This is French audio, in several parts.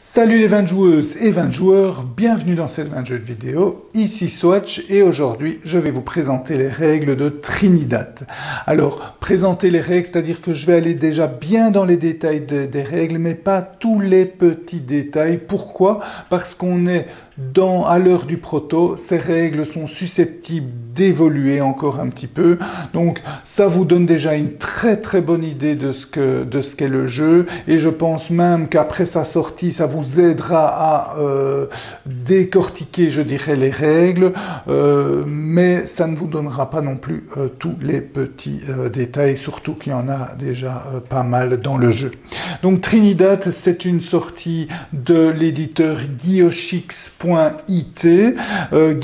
Salut les 20 joueuses et 20 joueurs, bienvenue dans cette 20 jeux de vidéo, ici Swatch et aujourd'hui je vais vous présenter les règles de Trinidad. Alors, présenter les règles, c'est-à-dire que je vais aller déjà bien dans les détails des règles, mais pas tous les petits détails. Pourquoi? Parce qu'on est dans, à l'heure du proto, ces règles sont susceptibles d'évoluer encore un petit peu. Donc ça vous donne déjà une très très bonne idée de ce que de ce qu'est le jeu. Et je pense même qu'après sa sortie, ça vous aidera à euh, décortiquer, je dirais, les règles. Euh, mais ça ne vous donnera pas non plus euh, tous les petits détails, surtout qu'il y en a déjà pas mal dans le jeu. Donc Trinidad, c'est une sortie de l'éditeur Guillochix.com .it. Euh,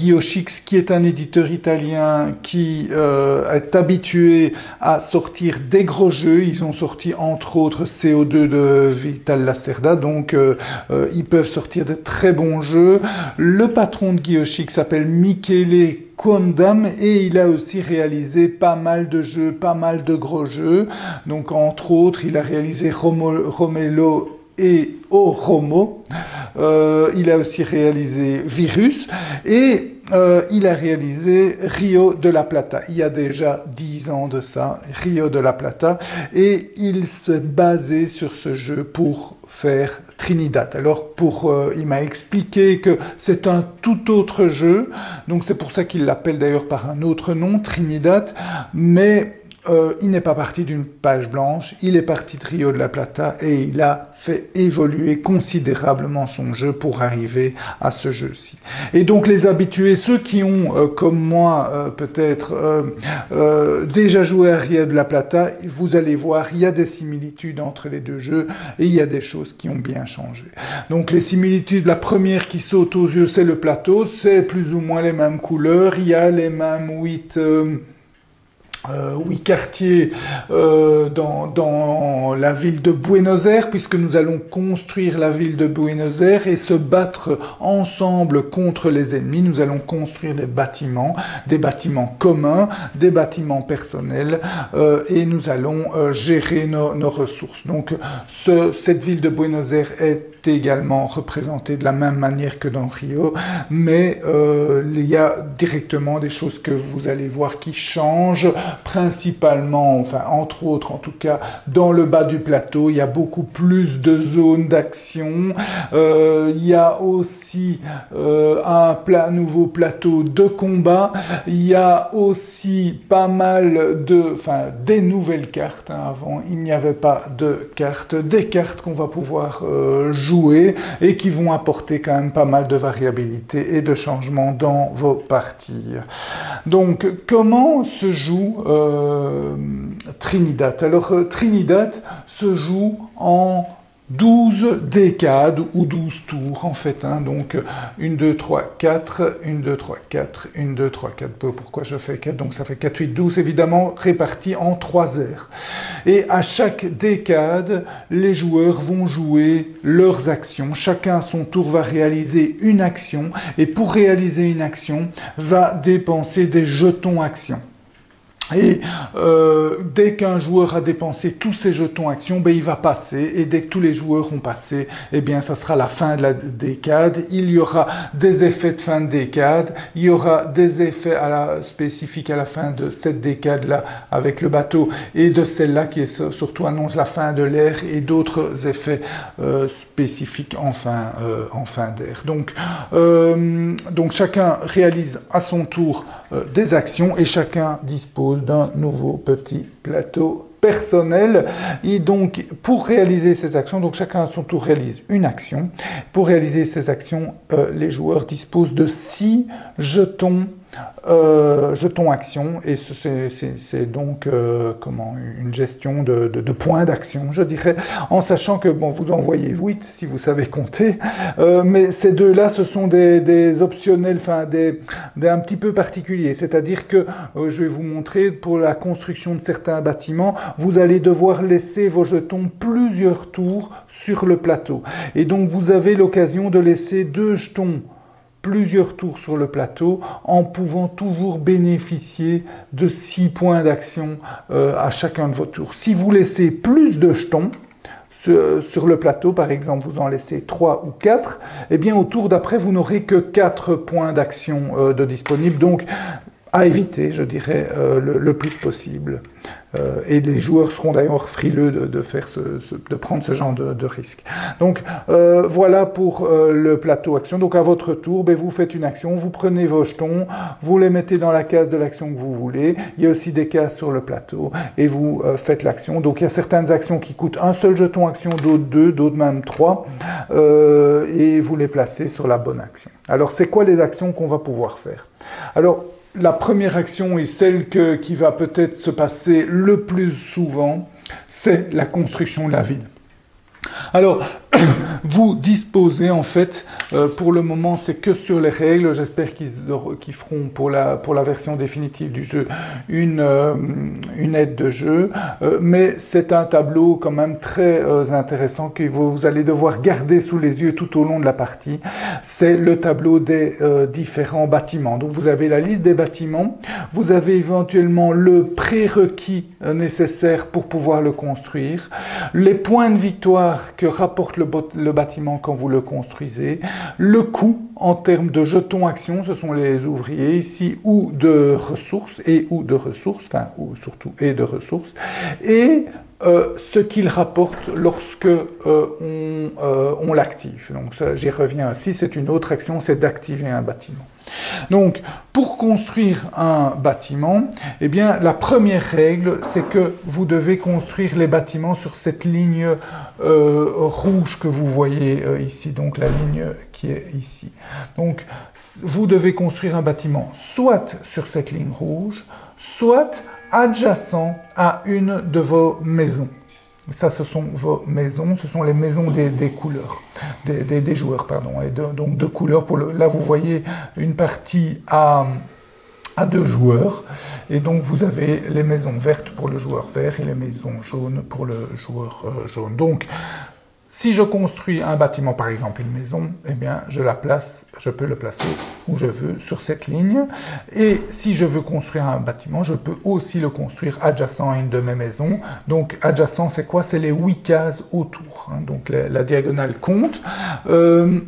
qui est un éditeur italien qui euh, est habitué à sortir des gros jeux. Ils ont sorti entre autres CO2 de Vital Lacerda, donc euh, euh, ils peuvent sortir de très bons jeux. Le patron de Guillochix s'appelle Michele Condam et il a aussi réalisé pas mal de jeux, pas mal de gros jeux. Donc entre autres, il a réalisé Romelo et Oromo. Euh, il a aussi réalisé Virus et euh, il a réalisé Rio de la Plata. Il y a déjà dix ans de ça, Rio de la Plata, et il se basait sur ce jeu pour faire Trinidad. Alors pour, euh, il m'a expliqué que c'est un tout autre jeu, donc c'est pour ça qu'il l'appelle d'ailleurs par un autre nom, Trinidad, mais euh, il n'est pas parti d'une page blanche, il est parti de Rio de la Plata et il a fait évoluer considérablement son jeu pour arriver à ce jeu-ci. Et donc les habitués, ceux qui ont, euh, comme moi, euh, peut-être déjà joué à Rio de la Plata, vous allez voir, il y a des similitudes entre les deux jeux et il y a des choses qui ont bien changé. Donc les similitudes, la première qui saute aux yeux, c'est le plateau, c'est plus ou moins les mêmes couleurs, il y a les mêmes huit euh, oui, quartier euh, dans, dans, la ville de Buenos Aires, puisque nous allons construire la ville de Buenos Aires et se battre ensemble contre les ennemis. Nous allons construire des bâtiments, des bâtiments communs, des bâtiments personnels, euh, et nous allons euh, gérer nos, nos, ressources. Donc, ce, cette ville de Buenos Aires est également représentée de la même manière que dans Rio, mais euh, il y a directement des choses que vous allez voir qui changent principalement, enfin entre autres en tout cas, dans le bas du plateau, il y a beaucoup plus de zones d'action. Euh, il y a aussi euh, un nouveau plateau de combat. Il y a aussi pas mal de, enfin des nouvelles cartes. Hein. Avant, il n'y avait pas de cartes, des cartes qu'on va pouvoir euh, jouer et qui vont apporter quand même pas mal de variabilité et de changements dans vos parties. Donc, comment se joue euh, Trinidad. Alors euh, Trinidad se joue en 12 décades ou 12 tours en fait. Hein. Donc 1, 2, 3, 4, 1, 2, 3, 4, 1, 2, 3, 4. Pourquoi je fais 4 Donc ça fait 4, 8, 12 évidemment répartis en 3 aires. Et à chaque décade, les joueurs vont jouer leurs actions. Chacun à son tour va réaliser une action et pour réaliser une action va dépenser des jetons actions. Et euh, dès qu'un joueur a dépensé tous ses jetons actions, ben, il va passer. Et dès que tous les joueurs ont passé, eh bien, ça sera la fin de la décade. Il y aura des effets de fin de décade. Il y aura des effets spécifiques à la fin de cette décade-là avec le bateau et de celle-là qui surtout annonce la fin de l'ère et d'autres effets euh, spécifiques en fin, euh, fin d'ère. Donc, euh, donc, chacun réalise à son tour des actions et chacun dispose d'un nouveau petit plateau personnel. Et donc, pour réaliser ces actions, donc chacun à son tour réalise une action. Pour réaliser ces actions, euh, les joueurs disposent de six jetons euh, jetons action, et c'est donc euh, comment une gestion de, points d'action, je dirais, en sachant que bon, vous en voyez 8 si vous savez compter, euh, mais ces deux-là, ce sont des, optionnels, enfin des, un petit peu particuliers, c'est-à-dire que je vais vous montrer pour la construction de certains bâtiments, vous allez devoir laisser vos jetons plusieurs tours sur le plateau, et donc vous avez l'occasion de laisser deux jetons plusieurs tours sur le plateau en pouvant toujours bénéficier de 6 points d'action euh, à chacun de vos tours. Si vous laissez plus de jetons, sur, le plateau, par exemple, vous en laissez 3 ou 4, eh bien au tour d'après, vous n'aurez que 4 points d'action de disponibles. Donc, à éviter, je dirais, le, plus possible. Euh, et les joueurs seront d'ailleurs frileux de, prendre ce genre de, risque. Donc euh, voilà pour euh, le plateau action. Donc à votre tour, ben, vous faites une action, vous prenez vos jetons, vous les mettez dans la case de l'action que vous voulez. Il y a aussi des cases sur le plateau et vous faites l'action. Donc il y a certaines actions qui coûtent un seul jeton action, d'autres deux, d'autres même trois, et vous les placez sur la bonne action. Alors c'est quoi les actions qu'on va pouvoir faire? La première action est celle qui va peut-être se passer le plus souvent, c'est la construction de la ville. Alors, vous disposez en fait, euh, pour le moment c'est que sur les règles, j'espère qu'ils feront pour la, pour la version définitive du jeu une, euh, aide de jeu, euh, mais c'est un tableau quand même très intéressant que vous, allez devoir garder sous les yeux tout au long de la partie, c'est le tableau des différents bâtiments. Donc vous avez la liste des bâtiments, vous avez éventuellement le prérequis nécessaire pour pouvoir le construire, les points de victoire que rapporte le, le bâtiment quand vous le construisez, le coût en termes de jetons actions, ce sont les ouvriers ici, ou de ressources, et ou de ressources, enfin, ou surtout et de ressources, et euh, ce qu'il rapporte lorsque euh, on, euh, on l'active. Donc j'y reviens aussi, c'est une autre action, c'est d'activer un bâtiment. Donc, pour construire un bâtiment, eh bien, la première règle, c'est que vous devez construire les bâtiments sur cette ligne rouge que vous voyez ici, donc la ligne qui est ici. Donc, vous devez construire un bâtiment soit sur cette ligne rouge, soit adjacent à une de vos maisons. Ça, ce sont vos maisons, ce sont les maisons des, couleurs, des, joueurs, pardon. Et donc deux couleurs. Pour le, là, vous voyez une partie à, à deux joueurs. Et donc vous avez les maisons vertes pour le joueur vert et les maisons jaunes pour le joueur euh, jaune. Donc si je construis un bâtiment, par exemple une maison, eh bien, je la place, je peux le placer où je veux sur cette ligne. Et si je veux construire un bâtiment, je peux aussi le construire adjacent à une de mes maisons. Donc, adjacent, c'est quoi? C'est les huit cases autour. Hein. Donc, la, diagonale compte. Euh,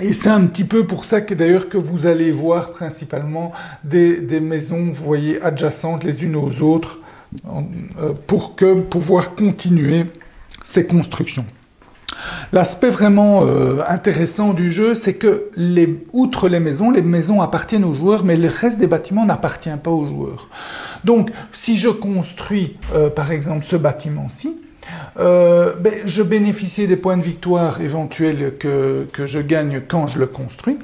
et c'est un petit peu pour ça que d'ailleurs que vous allez voir principalement des, maisons, vous voyez, adjacentes les unes aux autres, euh, pour pouvoir continuer ces constructions. L'aspect vraiment euh, intéressant du jeu, c'est que, outre les maisons, les maisons appartiennent aux joueurs, mais le reste des bâtiments n'appartient pas aux joueurs. Donc, si je construis, euh, par exemple, ce bâtiment-ci, euh, ben, je bénéficie des points de victoire éventuels que, que, je gagne quand je le construis,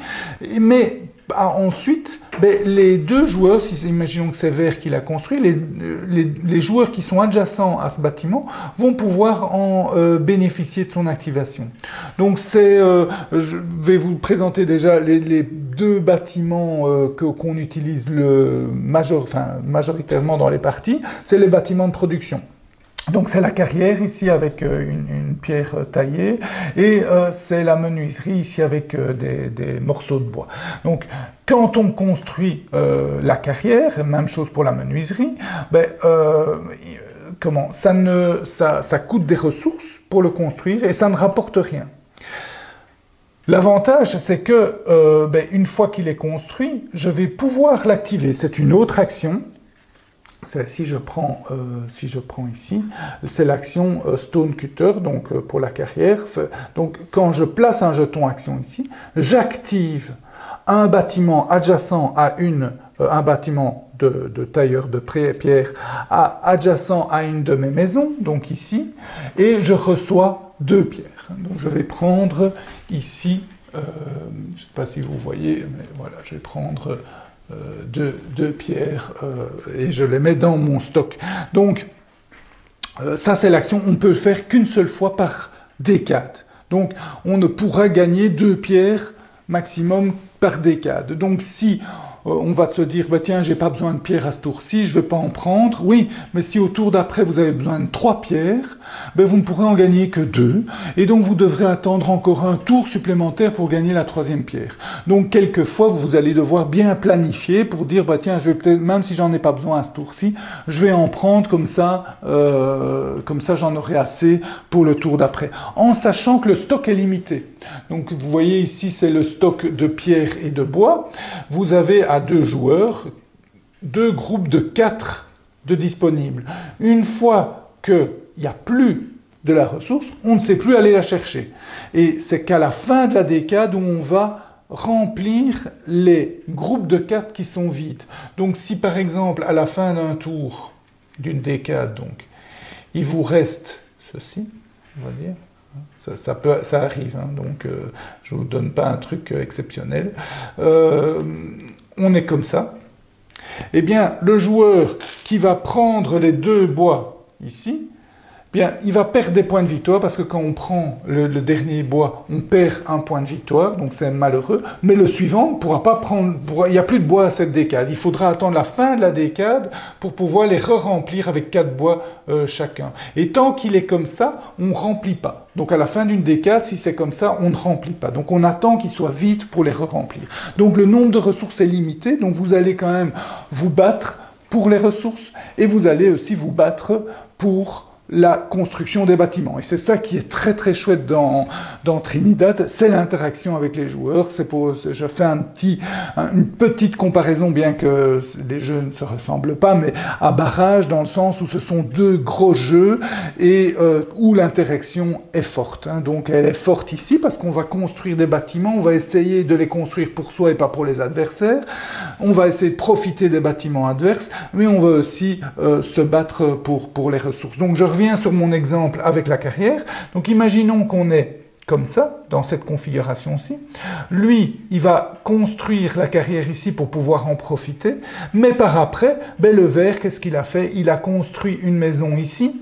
mais ah, ensuite, ben, les deux joueurs, si imaginons que c'est Vert qui l'a construit, les, les, joueurs qui sont adjacents à ce bâtiment vont pouvoir en euh, bénéficier de son activation. Donc c'est, euh, je vais vous présenter déjà les, deux bâtiments euh, que qu'on utilise majoritairement dans les parties, c'est les bâtiments de production. Donc c'est la carrière ici avec euh, une, pierre taillée et euh, c'est la menuiserie ici avec euh, des, morceaux de bois. Donc quand on construit la carrière, même chose pour la menuiserie, ben, comment ça, ne, ça, ça coûte des ressources pour le construire et ça ne rapporte rien. L'avantage, c'est que ben, une fois qu'il est construit, je vais pouvoir l'activer. C'est une autre action si je prends, euh, si je prends ici, c'est l'action euh, Stone Cutter, donc euh, pour la carrière. Donc quand je place un jeton action ici, j'active un bâtiment adjacent à une, un bâtiment de, tailleur de pierre adjacent à une de mes maisons, donc ici, et je reçois deux pierres. Donc je vais prendre ici, je ne sais pas si vous voyez, mais voilà, je vais prendre euh, deux, pierres euh, et je les mets dans mon stock. Donc, euh, ça c'est l'action, on peut le faire qu'une seule fois par décade. Donc, on ne pourra gagner deux pierres maximum par décade. Donc, si on va se dire, bah, tiens, j'ai pas besoin de pierre à ce tour-ci, je vais pas en prendre. Oui, mais si au tour d'après, vous avez besoin de trois pierres, ben, vous ne pourrez en gagner que deux. Et donc, vous devrez attendre encore un tour supplémentaire pour gagner la troisième pierre. Donc, quelquefois, vous allez devoir bien planifier pour dire, bah, tiens, je vais peut-être, même si j'en ai pas besoin à ce tour-ci, je vais en prendre comme ça, euh, comme ça, j'en aurai assez pour le tour d'après. En sachant que le stock est limité. Donc, vous voyez ici, c'est le stock de pierres et de bois. Vous avez à deux joueurs deux groupes de quatre de disponibles. Une fois qu'il n'y a plus de la ressource, on ne sait plus aller la chercher. Et c'est qu'à la fin de la décade où on va remplir les groupes de 4 qui sont vides. Donc si par exemple à la fin d'un tour d'une décade, il vous reste ceci, on va dire, ça, arrive, hein, donc euh, je ne vous donne pas un truc euh, exceptionnel. Euh, on est comme ça. Eh bien, le joueur qui va prendre les deux bois ici, il va perdre des points de victoire parce que quand on prend le, dernier bois, on perd un point de victoire, donc c'est malheureux. Mais le suivant ne pourra pas prendre. il n'y a plus de bois à cette décade. Il faudra attendre la fin de la décade pour pouvoir les re-remplir avec quatre bois euh, chacun. Et tant qu'il est comme ça, on ne remplit pas. Donc à la fin d'une décade, si c'est comme ça, on ne remplit pas. Donc on attend qu'il soit vide pour les re-remplir. Donc le nombre de ressources est limité, donc vous allez quand même vous battre pour les ressources et vous allez aussi vous battre pour la construction des bâtiments. Et c'est ça qui est très très chouette dans, dans Trinidad, c'est l'interaction avec les joueurs. C'est pour, je fais un petit, une petite comparaison, bien que les jeux ne se ressemblent pas, mais à barrage, dans le sens où ce sont deux gros jeux et euh, où l'interaction est forte. Hein. Donc elle est forte ici parce qu'on va construire des bâtiments, on va essayer de les construire pour soi et pas pour les adversaires. On va essayer de profiter des bâtiments adverses, mais on va aussi euh, se battre pour, pour les ressources. Donc je reviens sur mon exemple avec la carrière. Donc imaginons qu'on est comme ça, dans cette configuration-ci. Lui, il va construire la carrière ici pour pouvoir en profiter. Mais par après, ben, le vert, qu'est-ce qu'il a fait? Il a construit une maison ici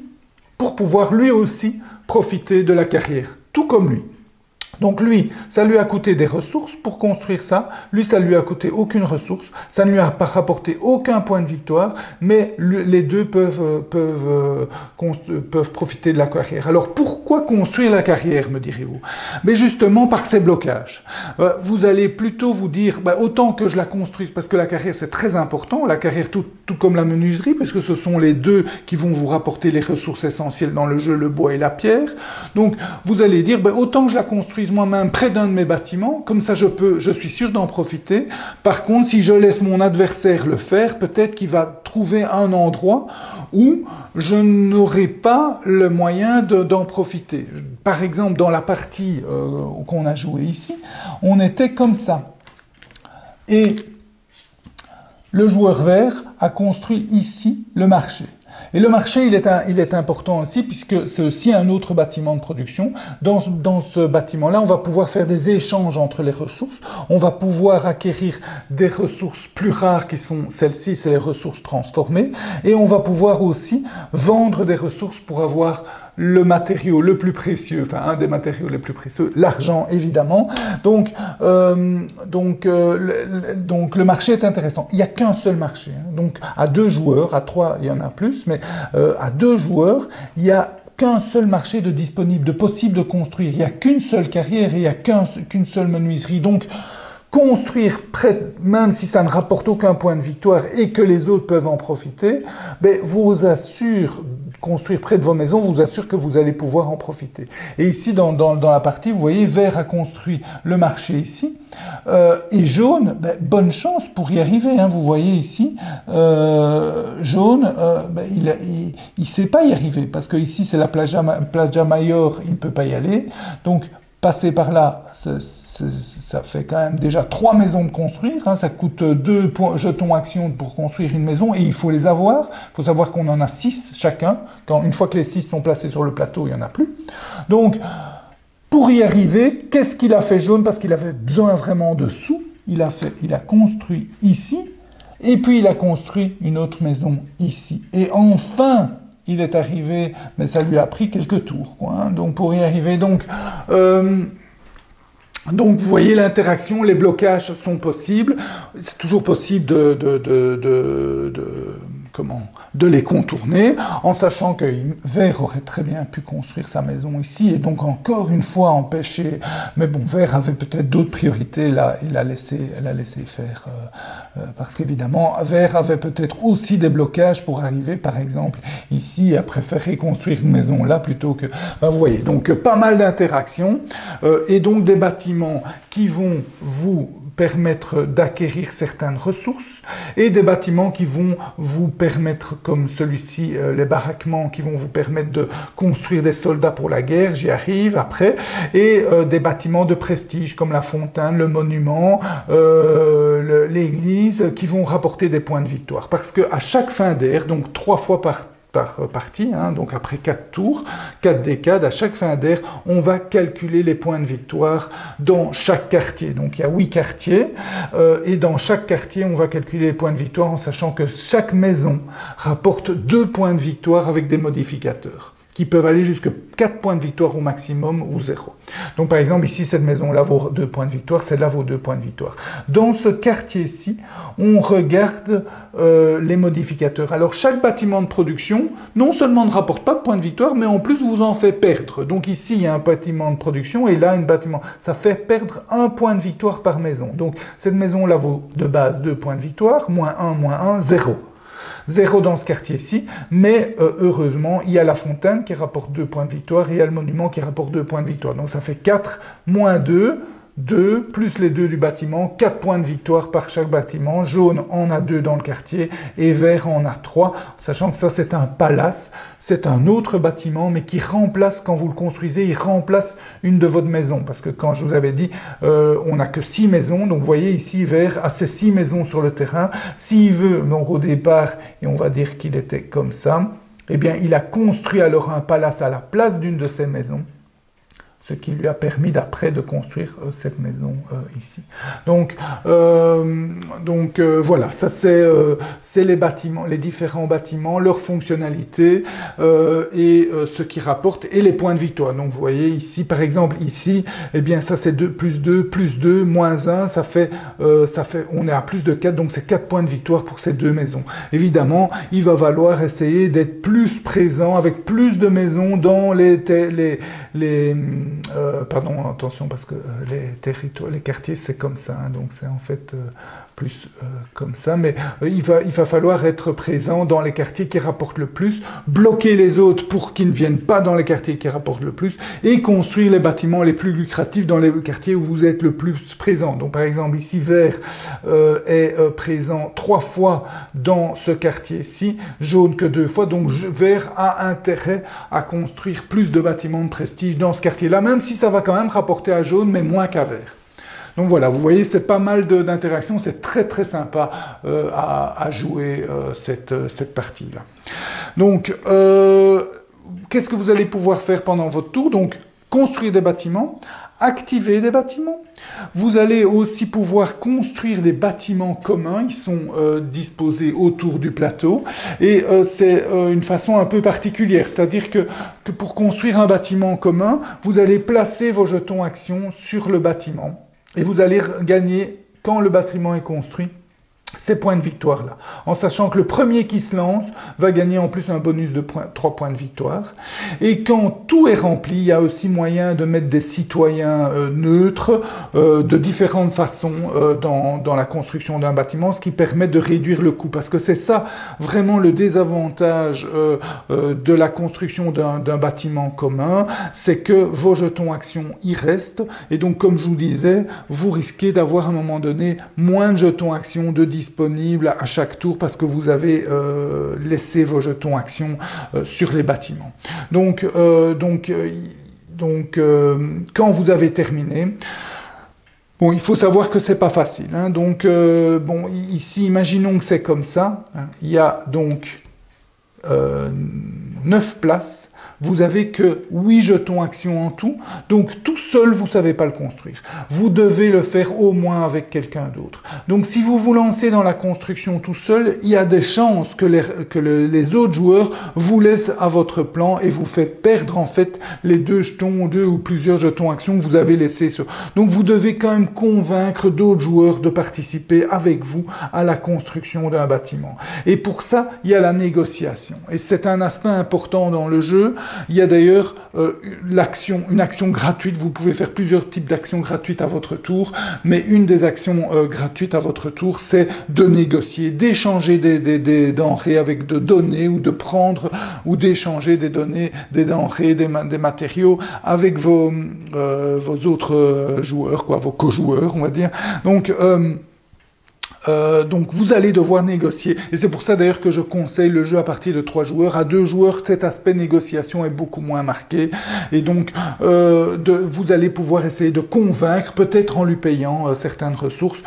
pour pouvoir lui aussi profiter de la carrière, tout comme lui. Donc lui, ça lui a coûté des ressources pour construire ça. Lui, ça lui a coûté aucune ressource. Ça ne lui a pas rapporté aucun point de victoire. Mais les deux peuvent, euh, peuvent, euh, peuvent profiter de la carrière. Alors pourquoi construire la carrière, me direz-vous? Mais justement par ces blocages. Euh, vous allez plutôt vous dire, bah, autant que je la construise, parce que la carrière c'est très important. La carrière tout, comme la menuiserie, parce que ce sont les deux qui vont vous rapporter les ressources essentielles dans le jeu, le bois et la pierre. Donc vous allez dire, bah, autant que je la construise moi-même près d'un de mes bâtiments, comme ça je peux, je suis sûr d'en profiter. Par contre, si je laisse mon adversaire le faire, peut-être qu'il va trouver un endroit où je n'aurai pas le moyen d'en profiter. Par exemple, dans la partie euh, qu'on a joué ici, on était comme ça. Et le joueur vert a construit ici le marché. Et le marché, il est, il est important aussi, puisque c'est aussi un autre bâtiment de production. Dans, dans ce bâtiment-là, on va pouvoir faire des échanges entre les ressources. On va pouvoir acquérir des ressources plus rares qui sont celles-ci, c'est les ressources transformées. Et on va pouvoir aussi vendre des ressources pour avoir le matériau le plus précieux, enfin un des matériaux les plus précieux, l'argent évidemment. Donc, euh, donc, euh, le, donc le marché est intéressant. Il n'y a qu'un seul marché. Hein. Donc à deux joueurs, à trois il y en a plus, mais euh, à deux joueurs, il y a qu'un seul marché de disponible, de possible de construire. Il n'y a qu'une seule carrière et il n'y a qu'une seule menuiserie. Donc construire près, même si ça ne rapporte aucun point de victoire et que les autres peuvent en profiter, ben, vous assure construire près de vos maisons vous assure que vous allez pouvoir en profiter. Et ici, dans, la partie, vous voyez, vert a construit le marché ici, euh, et jaune, ben, bonne chance pour y arriver. Hein, vous voyez ici, euh, jaune, euh, ben, il ne sait pas y arriver, parce que ici, c'est la Plaja, Plaja Mayor, il ne peut pas y aller. Donc, passer par là, ça fait quand même déjà trois maisons de construire. Hein. ça coûte deux jetons actions pour construire une maison et il faut les avoir. Il faut savoir qu'on en a six chacun. Quand, une fois que les six sont placés sur le plateau, il n'y en a plus. Donc, pour y arriver, qu'est-ce qu'il a fait jaune? Parce qu'il avait besoin vraiment de sous. Il a, fait, il a construit ici et puis il a construit une autre maison ici. Et enfin, il est arrivé, mais ça lui a pris quelques tours. Quoi, hein. Donc pour y arriver, donc... Euh, Donc vous voyez l'interaction, les blocages sont possibles. C'est toujours possible de, de, de, de comment de les contourner, en sachant que Vert aurait très bien pu construire sa maison ici, et donc encore une fois empêcher, mais bon, Vert avait peut-être d'autres priorités, là, il a laissé, laissé faire, euh, euh, parce qu'évidemment, Vert avait peut-être aussi des blocages pour arriver, par exemple, ici, a préféré construire une maison là, plutôt que, ben, vous voyez, donc pas mal d'interactions, euh, et donc des bâtiments qui vont vous permettre d'acquérir certaines ressources et des bâtiments qui vont vous permettre, comme celui-ci, euh, les baraquements qui vont vous permettre de construire des soldats pour la guerre, j'y arrive après, et euh, des bâtiments de prestige comme la fontaine, le monument, euh, l'église, qui vont rapporter des points de victoire. Parce que à chaque fin d'air, donc trois fois par par partie, hein, donc après quatre tours, quatre décades, à chaque fin d'air, on va calculer les points de victoire dans chaque quartier. Donc il y a huit quartiers, euh, et dans chaque quartier, on va calculer les points de victoire en sachant que chaque maison rapporte deux points de victoire avec des modificateurs qui peuvent aller jusqu'à 4 points de victoire au maximum ou 0. Donc par exemple ici cette maison-là vaut 2 points de victoire, celle-là vaut 2 points de victoire. Dans ce quartier-ci, on regarde euh, les modificateurs. Alors chaque bâtiment de production non seulement ne rapporte pas de points de victoire, mais en plus vous en fait perdre. Donc ici il y a un bâtiment de production et là un bâtiment. Ça fait perdre un point de victoire par maison. Donc cette maison-là vaut de base 2 points de victoire, moins 1, moins 1, 0. Zéro dans ce quartier-ci, mais euh, heureusement, il y a la fontaine qui rapporte 2 points de victoire, et il y a le monument qui rapporte 2 points de victoire. Donc ça fait 4 moins 2, 2 plus les deux du bâtiment, 4 points de victoire par chaque bâtiment. Jaune en a 2 dans le quartier et vert en a 3, sachant que ça c'est un palace, c'est un autre bâtiment, mais qui remplace, quand vous le construisez, il remplace une de votre maisons. Parce que quand je vous avais dit, euh, on n'a que 6 maisons, donc vous voyez ici, vert a ses 6 maisons sur le terrain. S'il veut, donc au départ, et on va dire qu'il était comme ça, eh bien il a construit alors un palace à la place d'une de ses maisons ce qui lui a permis d'après de construire euh, cette maison euh, ici. Donc, euh, donc voilà, ça c'est les bâtiments, les différents bâtiments, leurs fonctionnalités et ce qui rapporte et les points de victoire. Donc vous voyez ici, par exemple ici, eh bien ça c'est 2 plus 2 plus 2 moins 1, ça fait, ça fait, on est à plus de 4, donc c'est 4 points de victoire pour ces deux maisons. Évidemment, il va falloir essayer d'être plus présent avec plus de maisons dans les, les, pardon, attention, parce que euh, les territoires, les quartiers, c'est comme ça, hein, donc c'est en fait euh, plus comme ça, mais il, va, il va falloir être présent dans les quartiers qui rapportent le plus, bloquer les autres pour qu'ils ne viennent pas dans les quartiers qui rapportent le plus, et construire les bâtiments les plus lucratifs dans les quartiers où vous êtes le plus présent. Donc par exemple, ici, vert est présent trois fois dans ce quartier-ci, jaune que deux fois, donc vert a intérêt à construire plus de bâtiments de prestige dans ce quartier-là, même si ça va quand même rapporter à jaune, mais moins qu'à vert. Donc voilà, vous voyez, c'est pas mal d'interactions, c'est très très sympa euh, à, jouer euh, cette, euh, cette partie-là. Donc, qu'est-ce que vous allez pouvoir faire pendant votre tour? Donc, construire des bâtiments, activer des bâtiments. Vous allez aussi pouvoir construire des bâtiments communs, ils sont disposés autour du plateau, et c'est une façon un peu particulière, c'est-à-dire que, que pour construire un bâtiment commun, vous allez placer vos jetons actions sur le bâtiment, et vous allez gagner, quand le bâtiment est construit, ces points de victoire-là, en sachant que le premier qui se lance va gagner en plus un bonus de 3 points de victoire. Et quand tout est rempli, il y a aussi moyen de mettre des citoyens euh, neutres euh, de différentes façons euh, dans, dans, la construction d'un bâtiment, ce qui permet de réduire le coût. Parce que c'est ça vraiment le désavantage de la construction d'un bâtiment commun, c'est que vos jetons actions y restent. Et donc, comme je vous disais, vous risquez d'avoir à un moment donné moins de jetons actions de 10 disponible à chaque tour parce que vous avez euh, laissé vos jetons actions euh, sur les bâtiments. Donc, euh, donc, donc quand vous avez terminé, Bon, il faut savoir que c'est pas facile. Hein. donc, bon, ici, imaginons que c'est comme ça. Hein. il y a donc neuf places Vous avez que 8 jetons actions en tout, donc tout seul, vous ne savez pas le construire. Vous devez le faire au moins avec quelqu'un d'autre. Donc si vous vous lancez dans la construction tout seul, il y a des chances que les, autres joueurs vous laissent à votre plan et vous faites perdre en fait les deux jetons, deux ou plusieurs jetons actions que vous avez laissés. Donc vous devez quand même convaincre d'autres joueurs de participer avec vous à la construction d'un bâtiment. Et pour ça, il y a la négociation. Et c'est un aspect important dans le jeu. Il y a d'ailleurs euh, une action gratuite. Vous pouvez faire plusieurs types d'actions gratuites à votre tour, mais une des actions euh, gratuites à votre tour, c'est de négocier, d'échanger des, denrées avec de données ou de prendre ou d'échanger des données, des denrées, des, matériaux avec vos, euh, autres joueurs, quoi, vos co-joueurs, on va dire. Donc, euh, donc vous allez devoir négocier. Et c'est pour ça d'ailleurs que je conseille le jeu à partir de trois joueurs. À deux joueurs, cet aspect négociation est beaucoup moins marqué. Et donc euh, vous allez pouvoir essayer de convaincre, peut-être en lui payant euh, certaines ressources,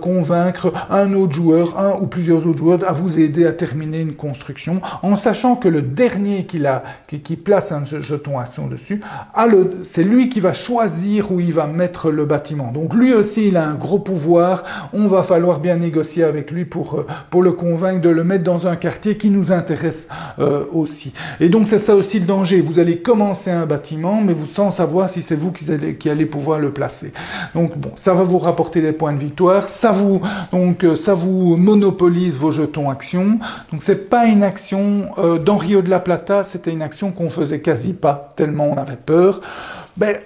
convaincre un autre joueur, un ou plusieurs autres joueurs à vous aider à terminer une construction, en sachant que le dernier qui, a, qui, place un jeton action dessus, c'est lui qui va choisir où il va mettre le bâtiment. Donc lui aussi, il a un gros pouvoir. On va falloir bien négocier avec lui pour, euh, pour le convaincre de le mettre dans un quartier qui nous intéresse euh, aussi. Et donc c'est ça aussi le danger. Vous allez commencer un bâtiment, mais vous sans savoir si c'est vous qui allez, qui allez pouvoir le placer. Donc bon, ça va vous rapporter des points de victoire. Ça vous donc euh, ça vous monopolise vos jetons actions. Donc c'est pas une action dans Rio de la Plata, c'était une action qu'on faisait quasi pas tellement on avait peur ben,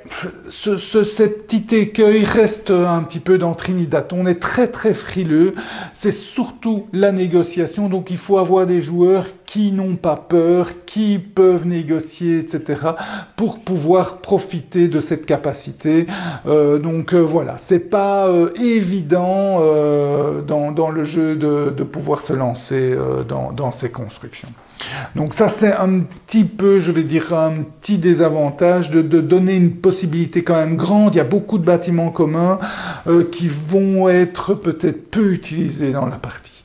ce, ce, ce, petit écueil reste un petit peu dans Trinidad. On est très très frileux. C'est surtout la négociation. Donc il faut avoir des joueurs qui n'ont pas peur, qui peuvent négocier, etc. pour pouvoir profiter de cette capacité. Euh, donc euh, voilà, c'est pas euh, évident dans, le jeu de, pouvoir se lancer dans ces constructions. Donc ça, c'est un petit peu, je vais dire, un petit désavantage de, donner une possibilité quand même grande. Il y a beaucoup de bâtiments communs euh, qui vont être peut-être peu utilisés dans la partie.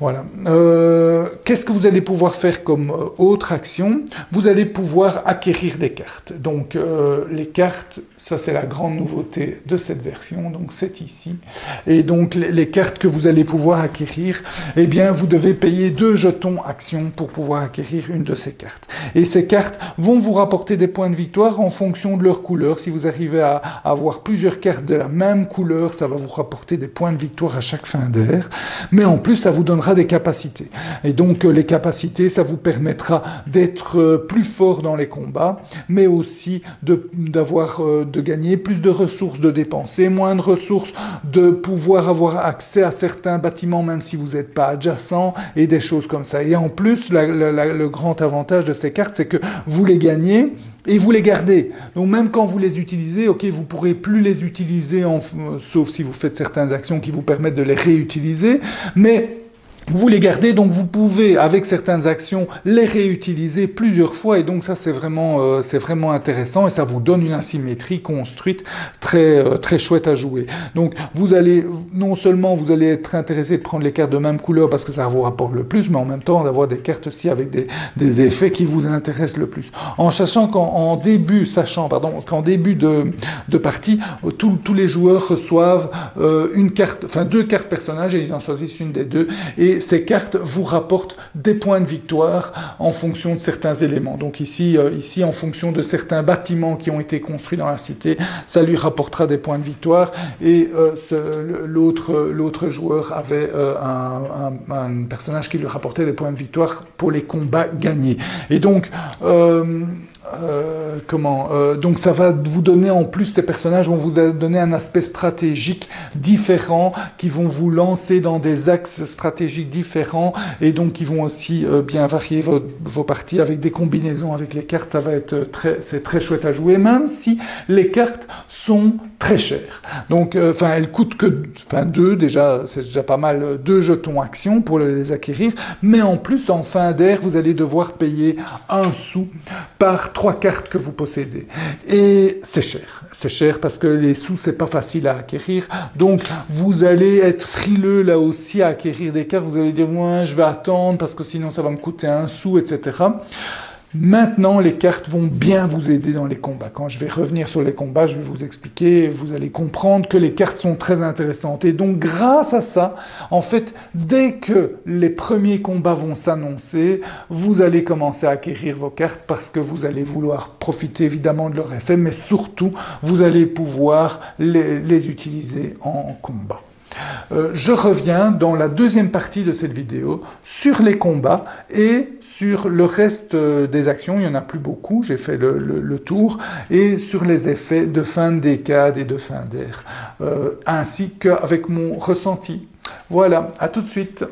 Voilà. Euh, Qu'est-ce que vous allez pouvoir faire comme euh, autre action? Vous allez pouvoir acquérir des cartes. Donc euh, les cartes, ça c'est la grande nouveauté de cette version. Donc c'est ici. Et donc les, cartes que vous allez pouvoir acquérir, eh bien vous devez payer deux jetons actions pour pouvoir acquérir une de ces cartes. Et ces cartes vont vous rapporter des points de victoire en fonction de leur couleur. Si vous arrivez à, à avoir plusieurs cartes de la même couleur, ça va vous rapporter des points de victoire à chaque fin d'air. Mais en plus, ça vous donnera des capacités. Et donc les capacités, ça vous permettra d'être plus fort dans les combats, mais aussi d'avoir de, de gagner plus de ressources de dépenser, moins de ressources de pouvoir avoir accès à certains bâtiments même si vous n'êtes pas adjacent et des choses comme ça. Et en plus, le grand avantage de ces cartes, c'est que vous les gagnez et vous les gardez. Donc même quand vous les utilisez, ok, vous pourrez plus les utiliser, euh, sauf si vous faites certaines actions qui vous permettent de les réutiliser, mais vous les gardez, donc vous pouvez, avec certaines actions, les réutiliser plusieurs fois, et donc ça c'est vraiment, euh, c'est vraiment intéressant, et ça vous donne une asymétrie construite très, euh, très chouette à jouer. Donc vous allez, non seulement vous allez être intéressé de prendre les cartes de même couleur parce que ça vous rapporte le plus, mais en même temps d'avoir des cartes aussi avec des, des effets qui vous intéressent le plus. En sachant qu'en début, sachant, pardon, qu'en début de, de partie, tous les joueurs reçoivent euh, une carte, enfin deux cartes personnages, et ils en choisissent une des deux, et ces cartes vous rapportent des points de victoire en fonction de certains éléments. Donc ici, euh, ici en fonction de certains bâtiments qui ont été construits dans la cité, ça lui rapportera des points de victoire. Et euh, l'autre joueur avait euh, un, un, personnage qui lui rapportait des points de victoire pour les combats gagnés. Et donc, euh, comment euh, Donc ça va vous donner en plus ces personnages vont vous donner un aspect stratégique différent, qui vont vous lancer dans des axes stratégiques différents et donc qui vont aussi euh, bien varier vos, vos, parties avec des combinaisons avec les cartes. Ça va être très c'est très chouette à jouer, même si les cartes sont très chères. Donc euh, enfin elles coûtent que enfin deux déjà c'est déjà pas mal deux jetons actions pour les acquérir, mais en plus en fin d'air vous allez devoir payer un sou par trois cartes que vous possédez. Et c'est cher. C'est cher parce que les sous, c'est pas facile à acquérir. Donc, vous allez être frileux là aussi à acquérir des cartes. Vous allez dire, moi, je vais attendre parce que sinon, ça va me coûter un sou, etc. Maintenant, les cartes vont bien vous aider dans les combats. Quand je vais revenir sur les combats, je vais vous expliquer, vous allez comprendre que les cartes sont très intéressantes. Et donc, grâce à ça, en fait, dès que les premiers combats vont s'annoncer, vous allez commencer à acquérir vos cartes parce que vous allez vouloir profiter évidemment de leur effet, mais surtout, vous allez pouvoir les, les utiliser en combat. Euh, je reviens dans la deuxième partie de cette vidéo sur les combats et sur le reste euh, des actions, il n'y en a plus beaucoup, j'ai fait le, tour, et sur les effets de fin de décade et de fin d'air, euh, ainsi qu'avec mon ressenti. Voilà, à tout de suite.